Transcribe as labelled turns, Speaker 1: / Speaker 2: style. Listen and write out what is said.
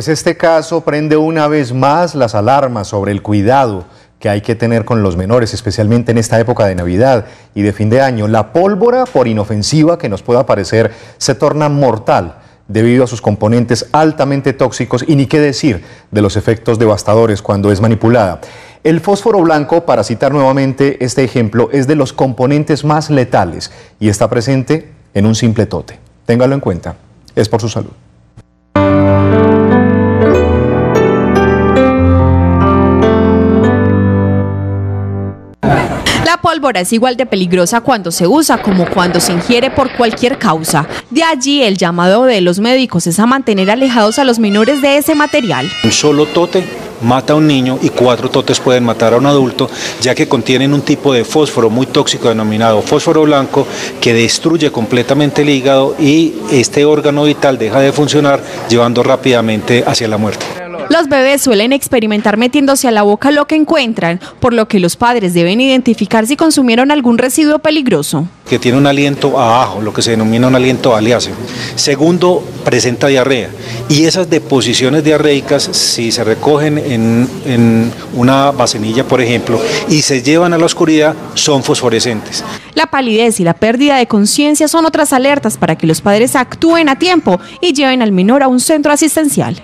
Speaker 1: Pues este caso prende una vez más las alarmas sobre el cuidado que hay que tener con los menores, especialmente en esta época de Navidad y de fin de año. La pólvora, por inofensiva que nos pueda parecer, se torna mortal debido a sus componentes altamente tóxicos y ni qué decir de los efectos devastadores cuando es manipulada. El fósforo blanco, para citar nuevamente este ejemplo, es de los componentes más letales y está presente en un simple tote. Téngalo en cuenta, es por su salud.
Speaker 2: Pólvora es igual de peligrosa cuando se usa como cuando se ingiere por cualquier causa. De allí el llamado de los médicos es a mantener alejados a los menores de ese material.
Speaker 3: Un solo tote mata a un niño y cuatro totes pueden matar a un adulto, ya que contienen un tipo de fósforo muy tóxico denominado fósforo blanco que destruye completamente el hígado y este órgano vital deja de funcionar llevando rápidamente hacia la muerte.
Speaker 2: Los bebés suelen experimentar metiéndose a la boca lo que encuentran, por lo que los padres deben identificar si consumieron algún residuo peligroso.
Speaker 3: Que tiene un aliento a ajo, lo que se denomina un aliento aliase. Segundo, presenta diarrea. Y esas deposiciones diarreicas, si se recogen en, en una vasenilla, por ejemplo, y se llevan a la oscuridad, son fosforescentes.
Speaker 2: La palidez y la pérdida de conciencia son otras alertas para que los padres actúen a tiempo y lleven al menor a un centro asistencial.